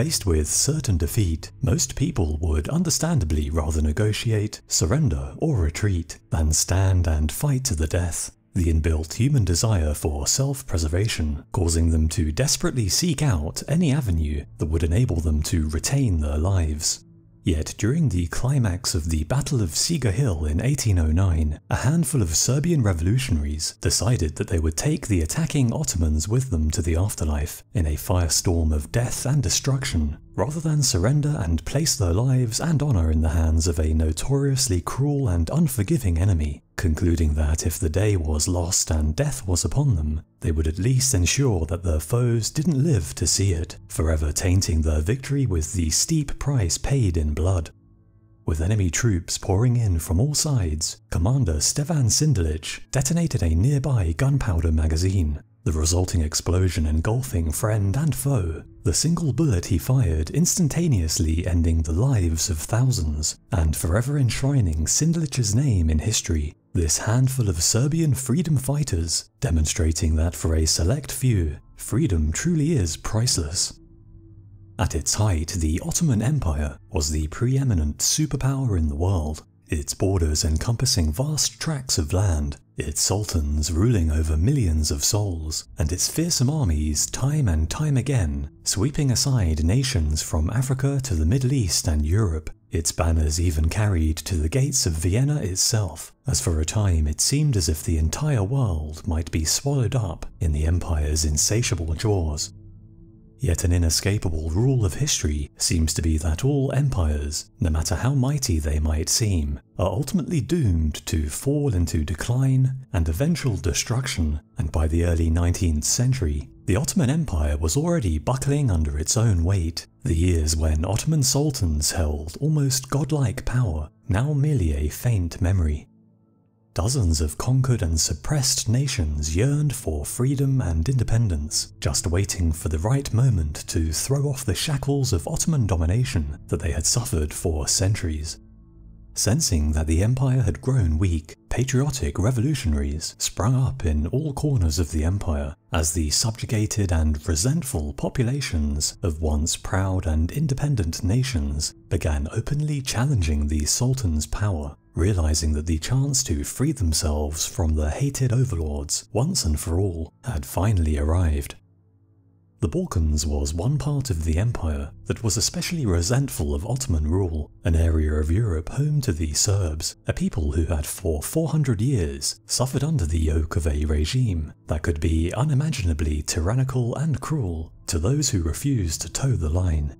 Faced with certain defeat, most people would understandably rather negotiate, surrender, or retreat than stand and fight to the death. The inbuilt human desire for self preservation causing them to desperately seek out any avenue that would enable them to retain their lives. Yet during the climax of the Battle of Čegar Hill in 1809, a handful of Serbian revolutionaries decided that they would take the attacking Ottomans with them to the afterlife in a firestorm of death and destruction, rather than surrender and place their lives and honour in the hands of a notoriously cruel and unforgiving enemy concluding that if the day was lost and death was upon them, they would at least ensure that their foes didn't live to see it, forever tainting their victory with the steep price paid in blood. With enemy troops pouring in from all sides, Commander Stevan Sinđelić detonated a nearby gunpowder magazine, the resulting explosion engulfing friend and foe, the single bullet he fired instantaneously ending the lives of thousands, and forever enshrining Sinđelić's name in history this handful of Serbian freedom fighters, demonstrating that for a select few, freedom truly is priceless. At its height, the Ottoman Empire was the preeminent superpower in the world, its borders encompassing vast tracts of land, its sultans ruling over millions of souls, and its fearsome armies time and time again sweeping aside nations from Africa to the Middle East and Europe, its banners even carried to the gates of Vienna itself, as for a time it seemed as if the entire world might be swallowed up in the empire's insatiable jaws. Yet an inescapable rule of history seems to be that all empires, no matter how mighty they might seem, are ultimately doomed to fall into decline and eventual destruction, and by the early 19th century, the Ottoman Empire was already buckling under its own weight, the years when Ottoman sultans held almost godlike power, now merely a faint memory. Dozens of conquered and suppressed nations yearned for freedom and independence, just waiting for the right moment to throw off the shackles of Ottoman domination that they had suffered for centuries. Sensing that the empire had grown weak, patriotic revolutionaries sprung up in all corners of the empire as the subjugated and resentful populations of once proud and independent nations began openly challenging the Sultan's power, realizing that the chance to free themselves from the hated overlords once and for all had finally arrived. The Balkans was one part of the empire that was especially resentful of Ottoman rule, an area of Europe home to the Serbs, a people who had for 400 years suffered under the yoke of a regime that could be unimaginably tyrannical and cruel to those who refused to toe the line.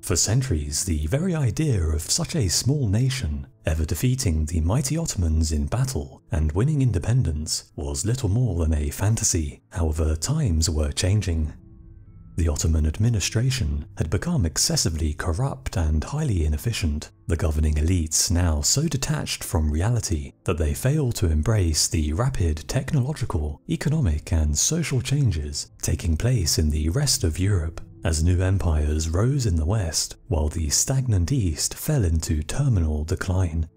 For centuries, the very idea of such a small nation ever defeating the mighty Ottomans in battle and winning independence was little more than a fantasy. However, times were changing. The Ottoman administration had become excessively corrupt and highly inefficient, the governing elites now so detached from reality that they fail to embrace the rapid technological, economic and social changes taking place in the rest of Europe as new empires rose in the west while the stagnant east fell into terminal decline.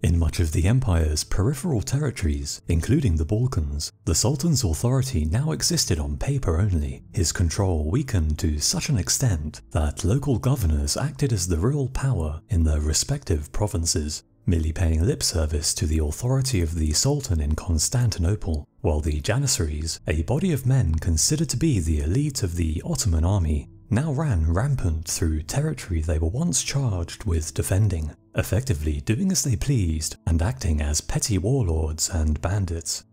In much of the empire's peripheral territories, including the Balkans, the Sultan's authority now existed on paper only, his control weakened to such an extent that local governors acted as the real power in their respective provinces, merely paying lip service to the authority of the Sultan in Constantinople, while the Janissaries, a body of men considered to be the elite of the Ottoman army, now ran rampant through territory they were once charged with defending, effectively doing as they pleased and acting as petty warlords and bandits.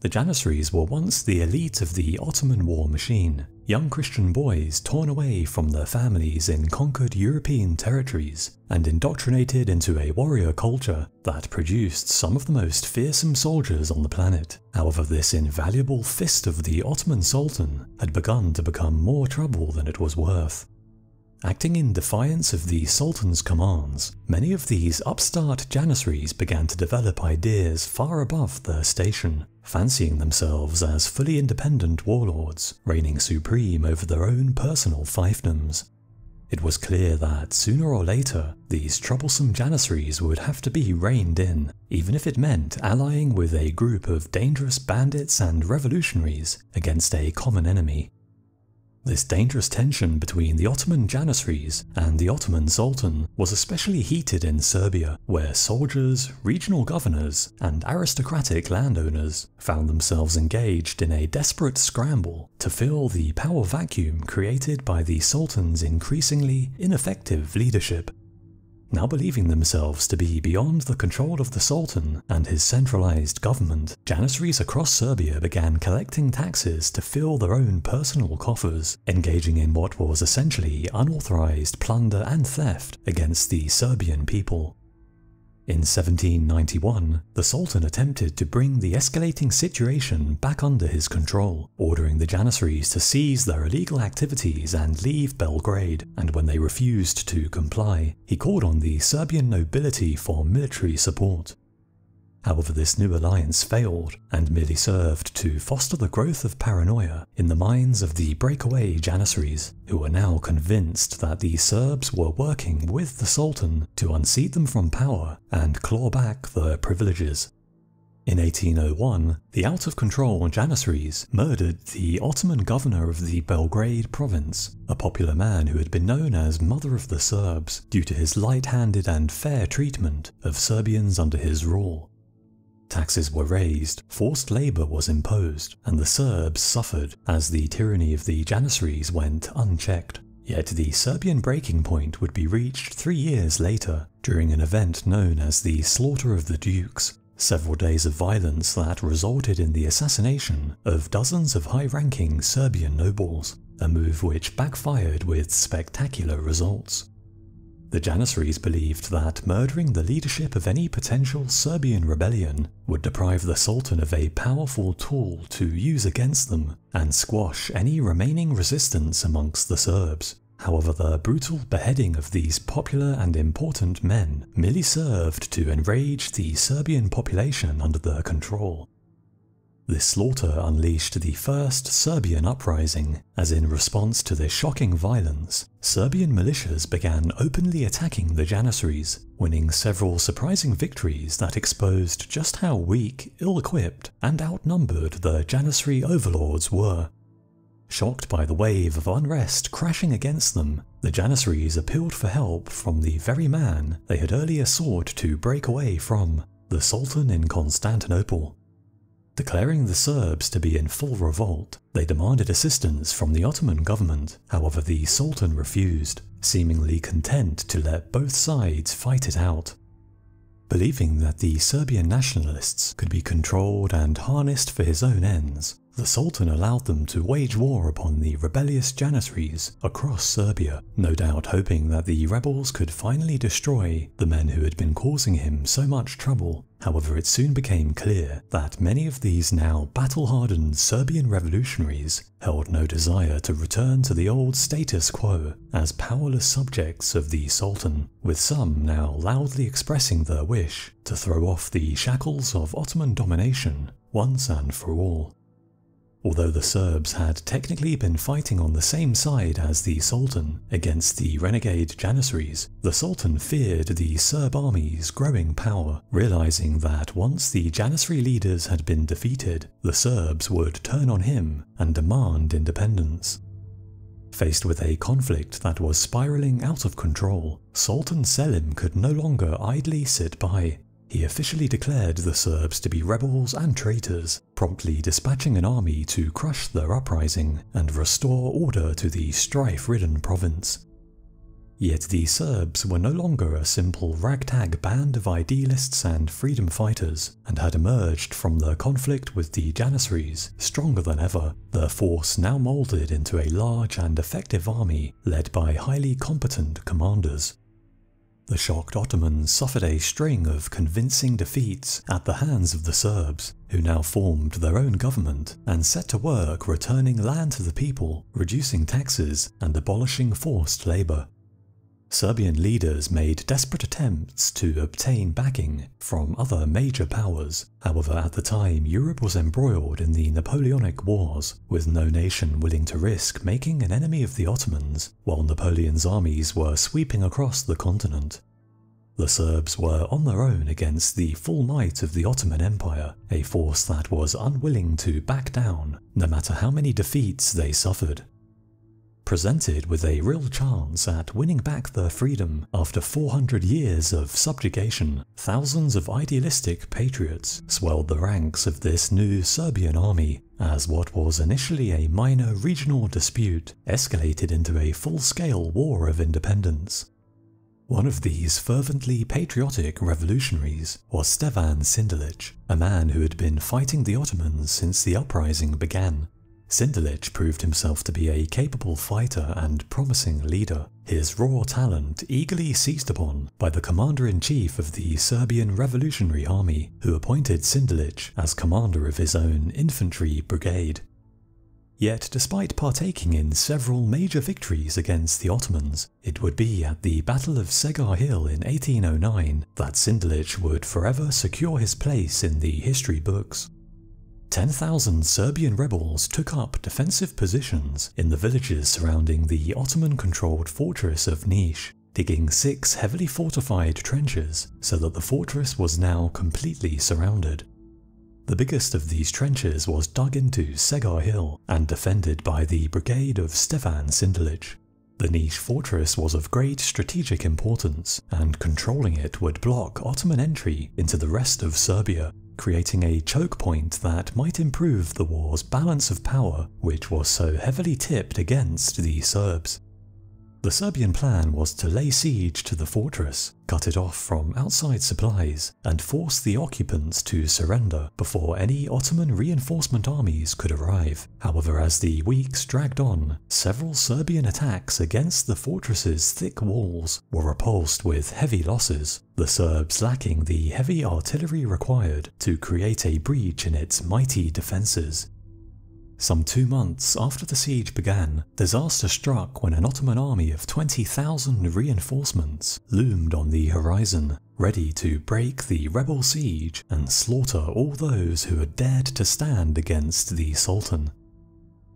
The Janissaries were once the elite of the Ottoman war machine, young Christian boys torn away from their families in conquered European territories and indoctrinated into a warrior culture that produced some of the most fearsome soldiers on the planet. However, this invaluable fist of the Ottoman Sultan had begun to become more trouble than it was worth. Acting in defiance of the Sultan's commands, many of these upstart Janissaries began to develop ideas far above their station, fancying themselves as fully independent warlords, reigning supreme over their own personal fiefdoms. It was clear that sooner or later, these troublesome Janissaries would have to be reined in, even if it meant allying with a group of dangerous bandits and revolutionaries against a common enemy. This dangerous tension between the Ottoman Janissaries and the Ottoman Sultan was especially heated in Serbia, where soldiers, regional governors, and aristocratic landowners found themselves engaged in a desperate scramble to fill the power vacuum created by the Sultan's increasingly ineffective leadership. Now believing themselves to be beyond the control of the Sultan and his centralized government, Janissaries across Serbia began collecting taxes to fill their own personal coffers, engaging in what was essentially unauthorized plunder and theft against the Serbian people. In 1791, the Sultan attempted to bring the escalating situation back under his control, ordering the Janissaries to cease their illegal activities and leave Belgrade, and when they refused to comply, he called on the Serbian nobility for military support. However, this new alliance failed and merely served to foster the growth of paranoia in the minds of the breakaway Janissaries, who were now convinced that the Serbs were working with the Sultan to unseat them from power and claw back their privileges. In 1801, the out of control Janissaries murdered the Ottoman governor of the Belgrade province, a popular man who had been known as Mother of the Serbs due to his light handed and fair treatment of Serbians under his rule. Taxes were raised, forced labour was imposed, and the Serbs suffered as the tyranny of the Janissaries went unchecked. Yet the Serbian breaking point would be reached three years later during an event known as the Slaughter of the Dukes, several days of violence that resulted in the assassination of dozens of high ranking Serbian nobles, a move which backfired with spectacular results. The Janissaries believed that murdering the leadership of any potential Serbian rebellion would deprive the Sultan of a powerful tool to use against them and squash any remaining resistance amongst the Serbs. However, the brutal beheading of these popular and important men merely served to enrage the Serbian population under their control. This slaughter unleashed the first Serbian uprising, as in response to this shocking violence, Serbian militias began openly attacking the Janissaries, winning several surprising victories that exposed just how weak, ill-equipped, and outnumbered the Janissary overlords were. Shocked by the wave of unrest crashing against them, the Janissaries appealed for help from the very man they had earlier sought to break away from, the Sultan in Constantinople. Declaring the Serbs to be in full revolt, they demanded assistance from the Ottoman government. However, the Sultan refused, seemingly content to let both sides fight it out. Believing that the Serbian nationalists could be controlled and harnessed for his own ends, the Sultan allowed them to wage war upon the rebellious Janissaries across Serbia, no doubt hoping that the rebels could finally destroy the men who had been causing him so much trouble. However, it soon became clear that many of these now battle-hardened Serbian revolutionaries held no desire to return to the old status quo as powerless subjects of the Sultan, with some now loudly expressing their wish to throw off the shackles of Ottoman domination once and for all. Although the Serbs had technically been fighting on the same side as the Sultan against the renegade Janissaries, the Sultan feared the Serb army's growing power, realizing that once the Janissary leaders had been defeated, the Serbs would turn on him and demand independence. Faced with a conflict that was spiraling out of control, Sultan Selim could no longer idly sit by. He officially declared the Serbs to be rebels and traitors, promptly dispatching an army to crush their uprising and restore order to the strife-ridden province. Yet the Serbs were no longer a simple ragtag band of idealists and freedom fighters, and had emerged from the conflict with the Janissaries stronger than ever, their force now moulded into a large and effective army led by highly competent commanders. The shocked Ottomans suffered a string of convincing defeats at the hands of the Serbs, who now formed their own government and set to work returning land to the people, reducing taxes, and abolishing forced labour. Serbian leaders made desperate attempts to obtain backing from other major powers. However, at the time, Europe was embroiled in the Napoleonic Wars, with no nation willing to risk making an enemy of the Ottomans, while Napoleon's armies were sweeping across the continent. The Serbs were on their own against the full might of the Ottoman Empire, a force that was unwilling to back down, no matter how many defeats they suffered. Presented with a real chance at winning back their freedom after 400 years of subjugation, thousands of idealistic patriots swelled the ranks of this new Serbian army as what was initially a minor regional dispute escalated into a full-scale war of independence. One of these fervently patriotic revolutionaries was Stevan Sinđelić, a man who had been fighting the Ottomans since the uprising began. Sinđelić proved himself to be a capable fighter and promising leader, his raw talent eagerly seized upon by the commander-in-chief of the Serbian Revolutionary Army, who appointed Sinđelić as commander of his own infantry brigade. Yet despite partaking in several major victories against the Ottomans, it would be at the Battle of Čegar Hill in 1809 that Sinđelić would forever secure his place in the history books. 10,000 Serbian rebels took up defensive positions in the villages surrounding the Ottoman-controlled fortress of Niš, digging six heavily fortified trenches so that the fortress was now completely surrounded. The biggest of these trenches was dug into Čegar Hill and defended by the brigade of Stefan Sinđelić. The Niš fortress was of great strategic importance, and controlling it would block Ottoman entry into the rest of Serbia creating a choke point that might improve the war's balance of power, which was so heavily tipped against the Serbs. The Serbian plan was to lay siege to the fortress, cut it off from outside supplies, and force the occupants to surrender before any Ottoman reinforcement armies could arrive. However, as the weeks dragged on, several Serbian attacks against the fortress's thick walls were repulsed with heavy losses, the Serbs lacking the heavy artillery required to create a breach in its mighty defences. Some two months after the siege began, disaster struck when an Ottoman army of 20,000 reinforcements loomed on the horizon, ready to break the rebel siege and slaughter all those who had dared to stand against the Sultan.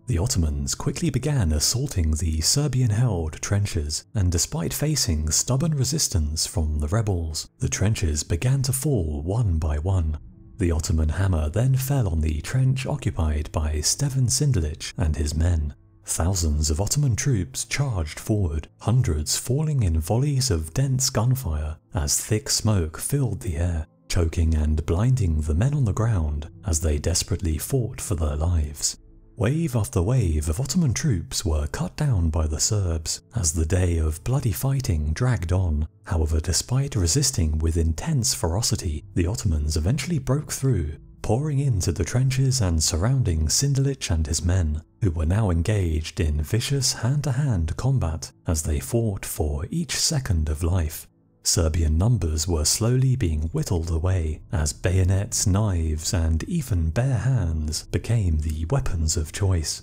The Ottomans quickly began assaulting the Serbian-held trenches, and despite facing stubborn resistance from the rebels, the trenches began to fall one by one, the Ottoman hammer then fell on the trench occupied by Stefan Sinđelić and his men. Thousands of Ottoman troops charged forward, hundreds falling in volleys of dense gunfire as thick smoke filled the air, choking and blinding the men on the ground as they desperately fought for their lives. Wave after wave of Ottoman troops were cut down by the Serbs as the day of bloody fighting dragged on. However, despite resisting with intense ferocity, the Ottomans eventually broke through, pouring into the trenches and surrounding Sinđelić and his men, who were now engaged in vicious hand-to-hand -hand combat as they fought for each second of life. Serbian numbers were slowly being whittled away as bayonets, knives, and even bare hands became the weapons of choice.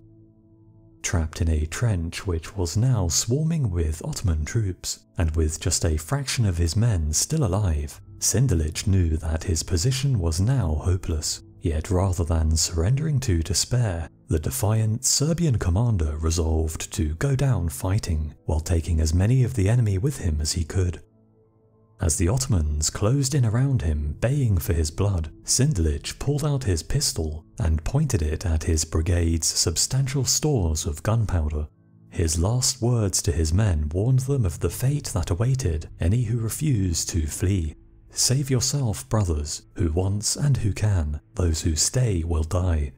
Trapped in a trench which was now swarming with Ottoman troops, and with just a fraction of his men still alive, Sinđelić knew that his position was now hopeless. Yet rather than surrendering to despair, the defiant Serbian commander resolved to go down fighting, while taking as many of the enemy with him as he could. As the Ottomans closed in around him, baying for his blood, Sinđelić pulled out his pistol and pointed it at his brigade's substantial stores of gunpowder. His last words to his men warned them of the fate that awaited any who refused to flee. Save yourself, brothers, who wants and who can, those who stay will die.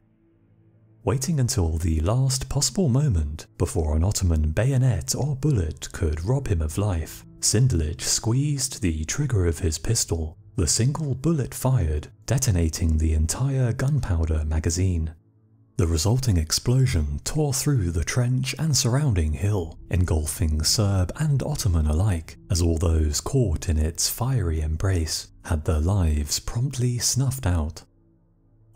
Waiting until the last possible moment before an Ottoman bayonet or bullet could rob him of life, Sinđelić squeezed the trigger of his pistol. The single bullet fired, detonating the entire gunpowder magazine. The resulting explosion tore through the trench and surrounding hill, engulfing Serb and Ottoman alike, as all those caught in its fiery embrace had their lives promptly snuffed out.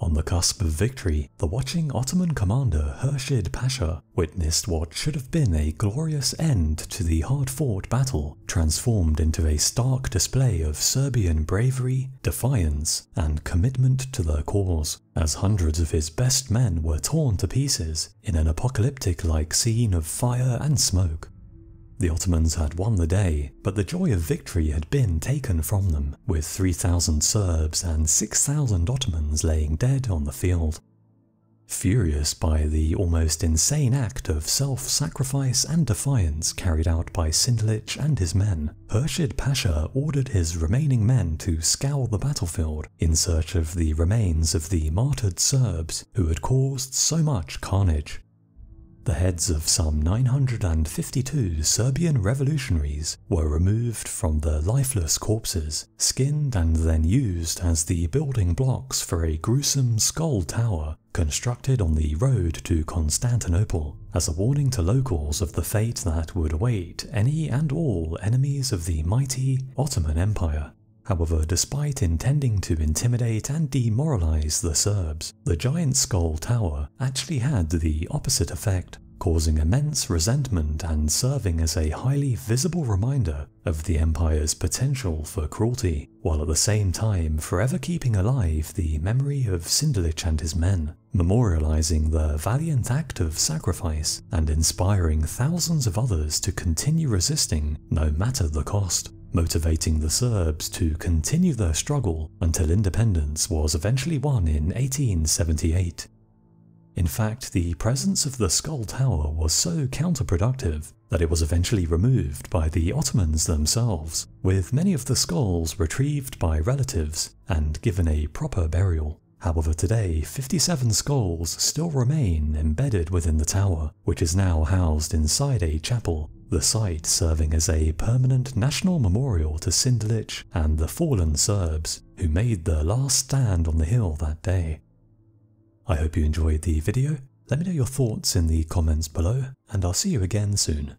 On the cusp of victory, the watching Ottoman commander Hurshid Pasha witnessed what should have been a glorious end to the hard-fought battle, transformed into a stark display of Serbian bravery, defiance, and commitment to their cause, as hundreds of his best men were torn to pieces in an apocalyptic-like scene of fire and smoke. The Ottomans had won the day, but the joy of victory had been taken from them, with 3,000 Serbs and 6,000 Ottomans laying dead on the field. Furious by the almost insane act of self-sacrifice and defiance carried out by Sinđelić and his men, Hurshid Pasha ordered his remaining men to scour the battlefield in search of the remains of the martyred Serbs who had caused so much carnage. The heads of some 952 Serbian revolutionaries were removed from the lifeless corpses, skinned and then used as the building blocks for a gruesome skull tower constructed on the road to Constantinople, as a warning to locals of the fate that would await any and all enemies of the mighty Ottoman Empire. However, despite intending to intimidate and demoralize the Serbs, the giant skull tower actually had the opposite effect, causing immense resentment and serving as a highly visible reminder of the Empire's potential for cruelty, while at the same time forever keeping alive the memory of Sinđelić and his men, memorializing the valiant act of sacrifice and inspiring thousands of others to continue resisting no matter the cost motivating the Serbs to continue their struggle until independence was eventually won in 1878. In fact, the presence of the Skull Tower was so counterproductive that it was eventually removed by the Ottomans themselves, with many of the skulls retrieved by relatives and given a proper burial. However, today, 57 skulls still remain embedded within the tower, which is now housed inside a chapel the site serving as a permanent national memorial to Sinđelić and the fallen Serbs who made their last stand on the hill that day. I hope you enjoyed the video. Let me know your thoughts in the comments below, and I'll see you again soon.